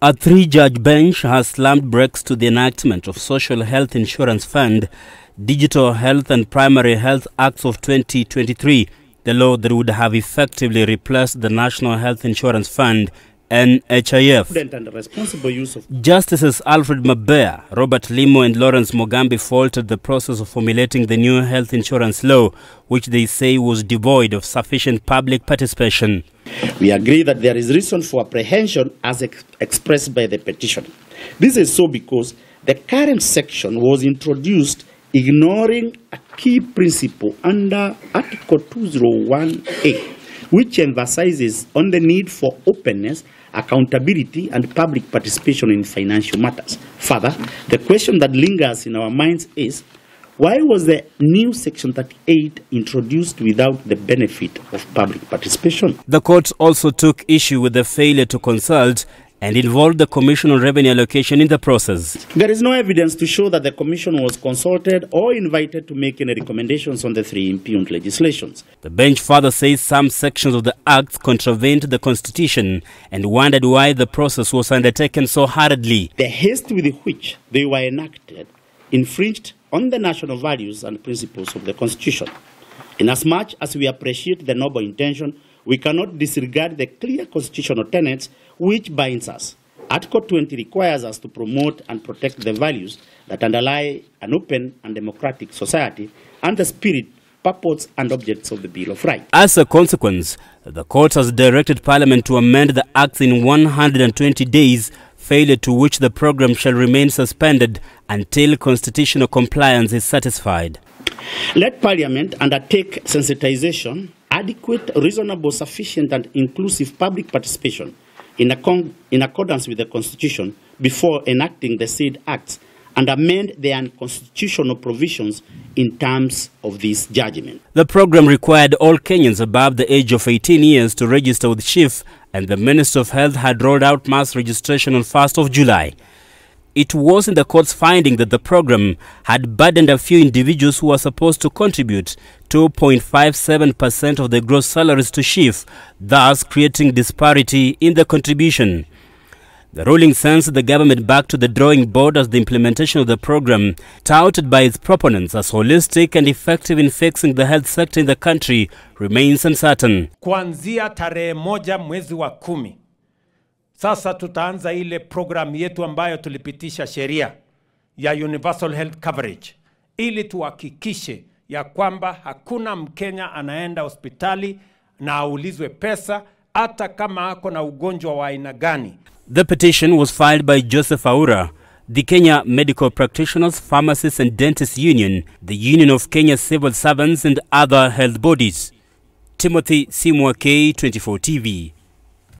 A three-judge bench has slammed brakes to the enactment of Social Health Insurance Fund, Digital Health and Primary Health Acts of 2023, the law that would have effectively replaced the National Health Insurance Fund NHIF. and responsible use of Justices Alfred Mabeya, Robert Limo and Lawrence Mugambi faulted the process of formulating the new health insurance law, which they say was devoid of sufficient public participation. We agree that there is reason for apprehension as ex expressed by the petition. This is so because the current section was introduced ignoring a key principle under Article 201A, which emphasizes on the need for openness, accountability, and public participation in financial matters. Further, the question that lingers in our minds is why was the new Section 38 introduced without the benefit of public participation? The court also took issue with the failure to consult and involved the Commission on Revenue Allocation in the process. There is no evidence to show that the Commission was consulted or invited to make any recommendations on the three impugned legislations. The bench further says some sections of the Act contravened the Constitution and wondered why the process was undertaken so hurriedly. The haste with which they were enacted infringed on the national values and principles of the Constitution. Inasmuch as we appreciate the noble intention, we cannot disregard the clear constitutional tenets which binds us. Article 20 requires us to promote and protect the values that underlie an open and democratic society and the spirit, purpose and objects of the Bill of Rights. As a consequence, the court has directed Parliament to amend the Act in 120 days failure to which the program shall remain suspended until constitutional compliance is satisfied. Let Parliament undertake sensitization, adequate, reasonable, sufficient and inclusive public participation in, in accordance with the Constitution before enacting the said acts and amend the unconstitutional provisions in terms of this judgment. The program required all Kenyans above the age of 18 years to register with SHIF and the Minister of Health had rolled out mass registration on 1st of July. It was in the court's finding that the program had burdened a few individuals who were supposed to contribute 2.57% of their gross salaries to SHIF, thus creating disparity in the contribution. The ruling sends the government back to the drawing board as the implementation of the program, touted by its proponents as holistic and effective in fixing the health sector in the country, remains uncertain. Kuanzia tarehe moja mwezi wa kumi sasa tutaanza ile programu yetu ambayo tulipitisha sheria ya universal health coverage, ili tuhakikishe ya kwamba hakuna Mkenya anaenda hospitali na aulizwe pesa hata kama ako na ugonjwa wa aina gani. The petition was filed by Joseph Aura, the Kenya Medical Practitioners, Pharmacists and Dentists Union, the Union of Kenya Civil Servants and other health bodies. Timothy Simwa K24 TV.